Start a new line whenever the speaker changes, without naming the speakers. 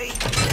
Yeah!